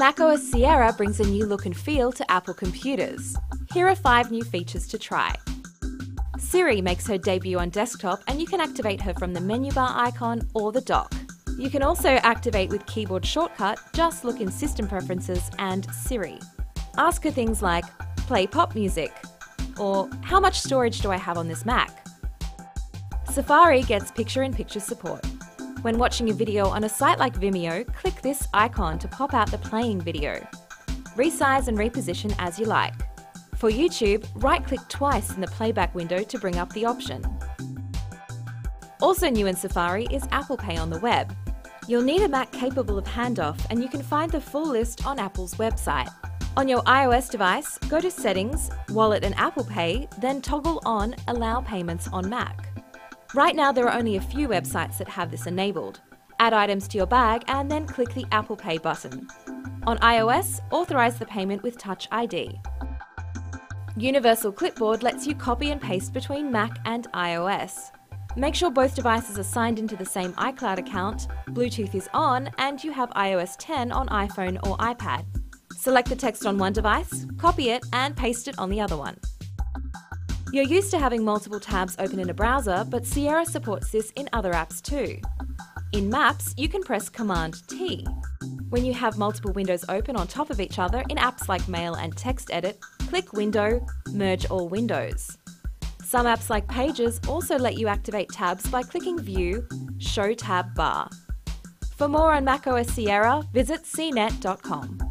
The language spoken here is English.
macOS Sierra brings a new look and feel to Apple computers. Here are five new features to try. Siri makes her debut on desktop and you can activate her from the menu bar icon or the dock. You can also activate with keyboard shortcut, just look in System Preferences and Siri. Ask her things like, play pop music, or how much storage do I have on this Mac? Safari gets picture-in-picture support. When watching a video on a site like Vimeo, click this icon to pop out the playing video. Resize and reposition as you like. For YouTube, right-click twice in the playback window to bring up the option. Also new in Safari is Apple Pay on the web. You'll need a Mac capable of handoff and you can find the full list on Apple's website. On your iOS device, go to Settings, Wallet and Apple Pay, then toggle on Allow Payments on Mac. Right now there are only a few websites that have this enabled. Add items to your bag and then click the Apple Pay button. On iOS, authorize the payment with Touch ID. Universal Clipboard lets you copy and paste between Mac and iOS. Make sure both devices are signed into the same iCloud account, Bluetooth is on, and you have iOS 10 on iPhone or iPad. Select the text on one device, copy it, and paste it on the other one. You're used to having multiple tabs open in a browser, but Sierra supports this in other apps too. In Maps, you can press Command T. When you have multiple windows open on top of each other in apps like Mail and Text Edit, click Window, Merge All Windows. Some apps like Pages also let you activate tabs by clicking View, Show Tab Bar. For more on macOS Sierra, visit cnet.com.